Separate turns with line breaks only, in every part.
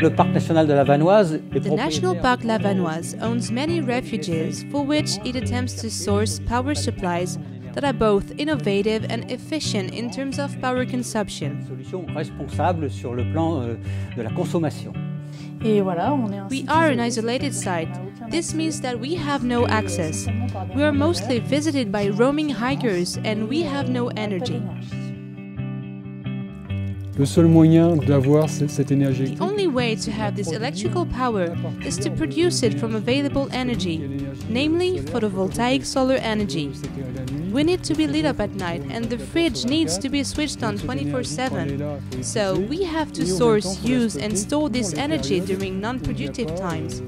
Le parc national de la Vanoise est
The National Park La Vanoise owns many refuges for which it attempts to source power supplies that are both innovative and efficient in terms of power consumption.
solution responsable sur le plan euh, de la consommation.
Et voilà, on est un
We are an isolated site.
On n'a aucun
This means that we have no euh, access.
Seulement par des
We are mostly visited by roaming hikers and we have no
On n'a pas
energy.
Le seul moyen d'avoir cette énergie
The only way to have this electrical power is to produce it from available energy, namely photovoltaic solar energy. We need to be lit up at night and the fridge needs to be switched on 24 7. So we have to source, use, and store this energy during non productive times.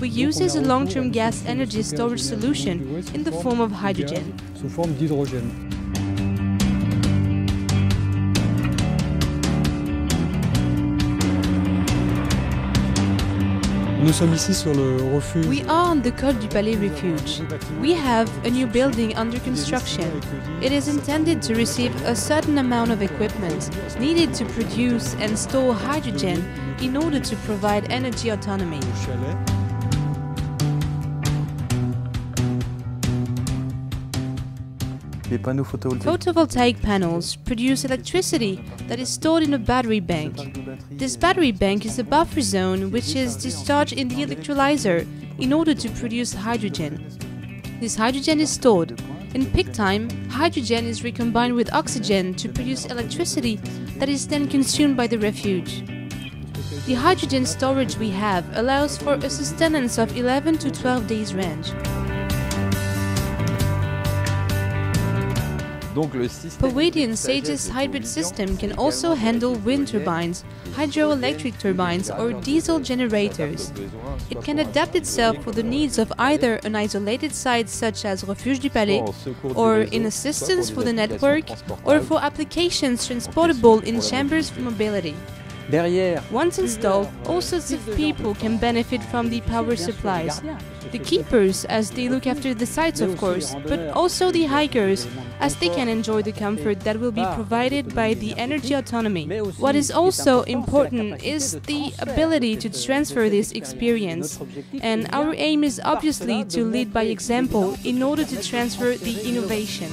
We use as a long term gas energy storage solution in the form of hydrogen.
Nous sommes ici sur le refuge.
We are on the Col du Palais Refuge. We have a new building under construction. It is intended to receive a certain amount of equipment needed to produce and store hydrogen in order to provide energy autonomy. Photovoltaic panels produce electricity that is stored in a battery bank. This battery bank is a buffer zone which is discharged in the electrolyzer in order to produce hydrogen. This hydrogen is stored. In peak time, hydrogen is recombined with oxygen to produce electricity that is then consumed by the refuge. The hydrogen storage we have allows for a sustenance of 11 to 12 days range.
Le
SAGES hybrid system can also handle wind turbines, hydroelectric turbines, or diesel generators. It can adapt itself for the needs of either an isolated site such as Refuge du Palet, or in assistance for the network, or for applications transportable in chambers for mobility.
Derrière,
Once installed, all sorts of people can benefit from the power supplies. The keepers, as they look after the sites, of course, but also the hikers, as they can enjoy the comfort that will be provided by the energy autonomy. What is also important is the ability to transfer this experience. And our aim is obviously to lead by example in order to transfer the innovation.